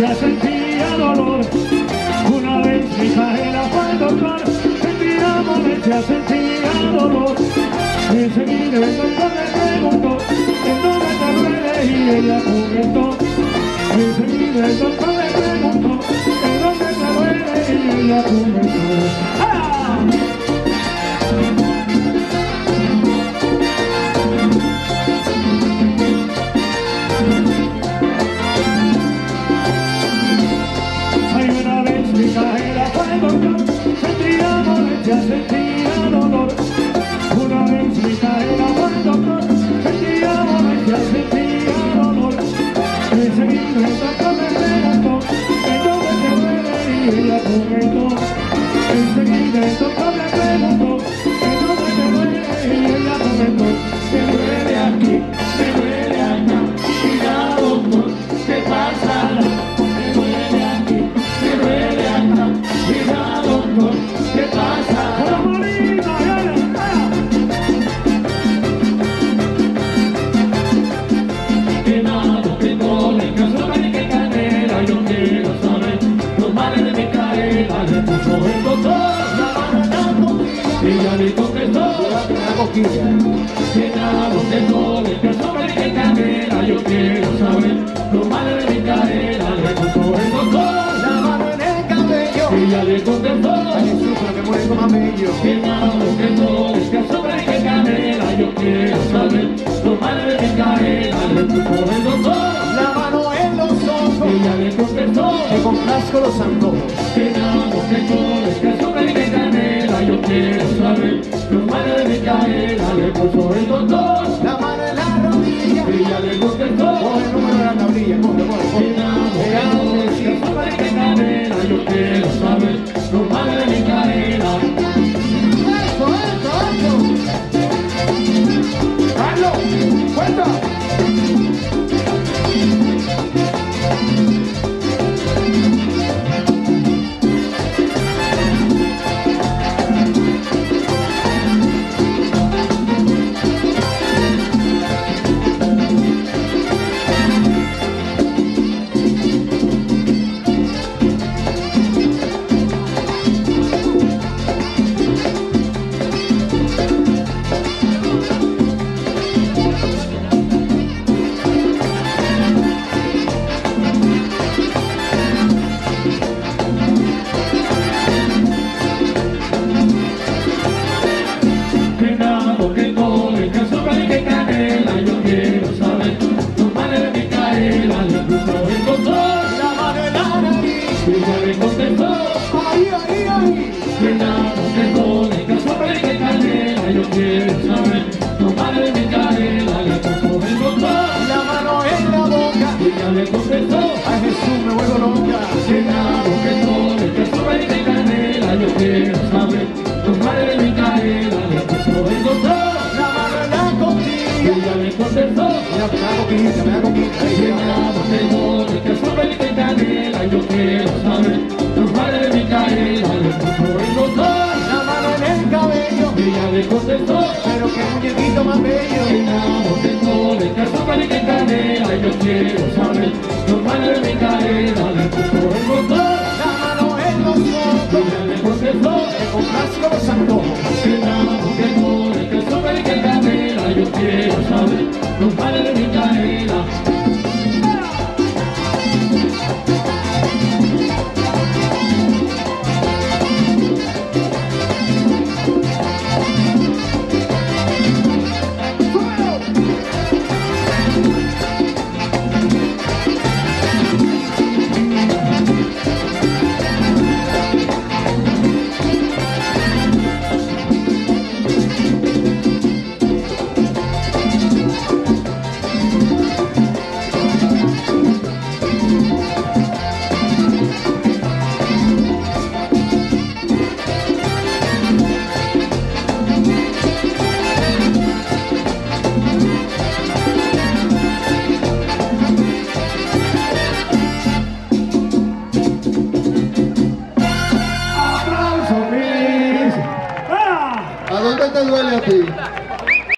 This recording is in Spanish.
ya sentía dolor. Una vez Micaela fue al doctor, sentía molestia, sentía dolor. Enseguida el doctor le preguntó, ¿en dónde te duele? Y ella comentó. Enseguida el doctor le preguntó, ¿en dónde te duele? Y ella comentó. ¡Ah! Y ella La cosquilla. que nada, que dole, que que canela, yo quiero saber los males de mi caída. Le puso el doctor La mano en el cabello. ella le contestó Ay, Jesús, pero que muere más bello. que nada, que dole, que sobre que canela, yo quiero saber los males de mi caída. Le puso el doctor La mano en los ojos. ella le contestó Me complazco los antojos. Que nada, que caída Le puso el doctor La mano en la rodilla. Ella le Coge el número la tablilla. Coge, coge, coge. que Yo quiero saber males quiero saber los males de mi caída Le puso doctor La mano en la costilla. Ella le contestó Mira, me me Que que que y que canela Yo quiero saber los males de mi caída Le puso doctor La mano en el cabello. Ella le contestó Pero muñequito más bello. Que que que y que canela Yo quiero saber Le puso el Complazco los antojos. happy.